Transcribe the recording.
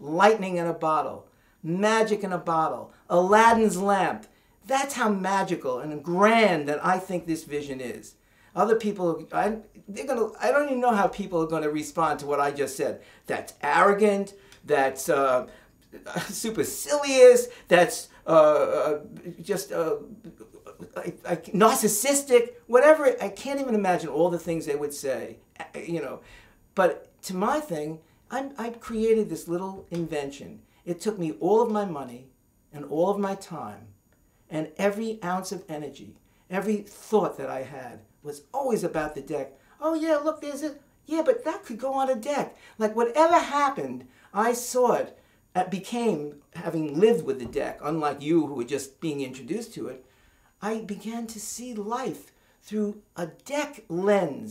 lightning in a bottle, magic in a bottle, Aladdin's lamp. That's how magical and grand that I think this vision is. Other people, I, they're gonna, I don't even know how people are going to respond to what I just said. That's arrogant, that's uh, supercilious, that's uh, uh, just uh, narcissistic, whatever. I can't even imagine all the things they would say, you know. But to my thing, I'm, I've created this little invention. It took me all of my money and all of my time and every ounce of energy, every thought that I had was always about the deck. Oh yeah, look, there's a, yeah, but that could go on a deck. Like whatever happened, I saw it, it became, having lived with the deck, unlike you who were just being introduced to it, I began to see life through a deck lens.